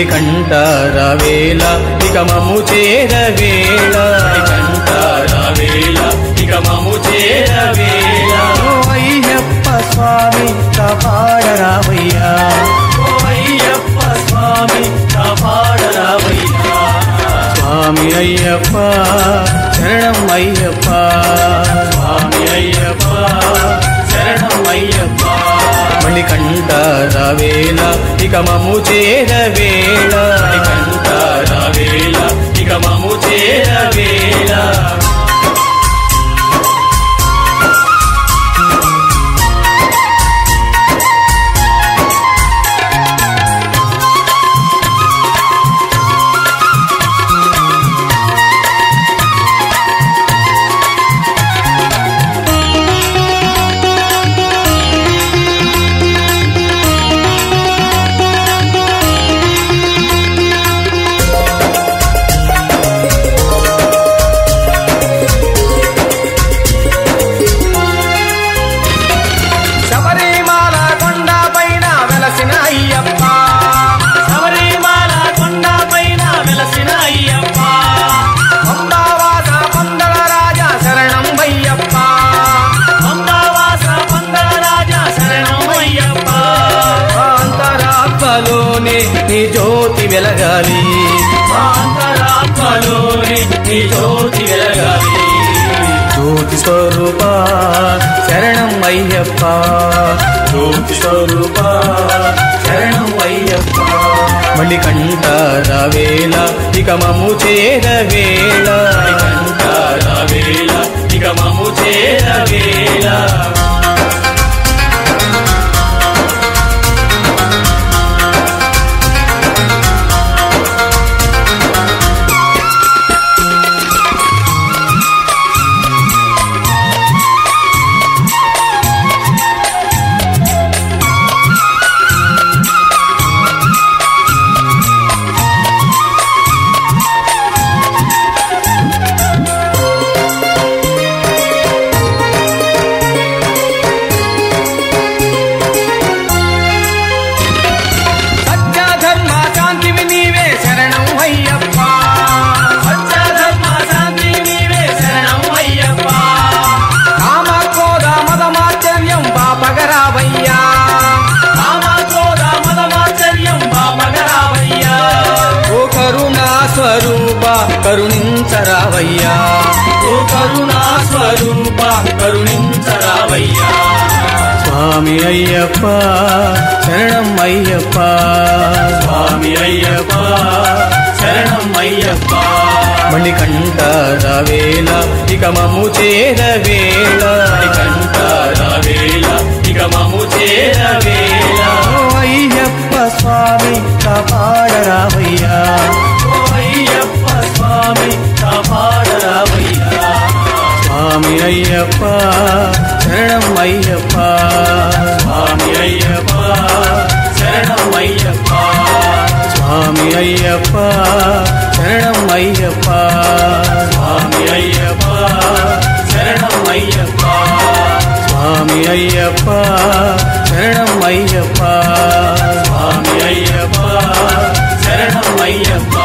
మణికంఠారవేళ ఇక మము చేరవేళ కంటారవేళ ఇక మము చేరవేళ ఓ అయ్యప్ప స్వామి కాపాడరావయ్యా. ఓ అయ్యప్ప స్వామి కాపాడరావయ్యా. స్వామి అయ్యప్ప శరణం అయ్యప్ప. స్వామి అయ్యప్ప శరణం అయ్యప్ప. మణికంఠారవేళ ఇక మమ్ము చేరవేళ. ఆత్మలోనే నీ జ్యోతి వెలగాలి. మా నీ జ్యోతి వెలగాలి. జ్యోతి స్వరూప శరణం అయ్యప్ప. జ్యోతి స్వరూప శరణం అయ్యప్ప. మళ్ళీ కంటార వేళ ఇక మము చేరవేళ. కంటారవేళ ఇక మము చేరవేళ. కరుణించరావయ్యా. ఓ కరుణా స్వరూప కరుణించరావయ్యా. స్వామి అయ్యప్ప శరణం అయ్యప్ప. స్వామి అయ్యప్ప శరణం అయ్యప్ప. మణికంఠారవేళ ఇక మము చేరవేళ. కంటారవేళ ఇక మము చేరవేళ. అయ్యప్ప స్వామి కాపాడరావయ్యా. అయ్యప్ప శరణం అయ్యప్ప స్వామి అయ్యప్ప శరణం అయ్యప్ప స్వామి అయ్యప్ప శరణం అయ్యప్ప స్వామి అయ్యప్ప శరణం అయ్యప్ప స్వామి అయ్యప్ప శరణం అయ్యప్ప స్వామి అయ్యప్ప శరణం అయ్యప్ప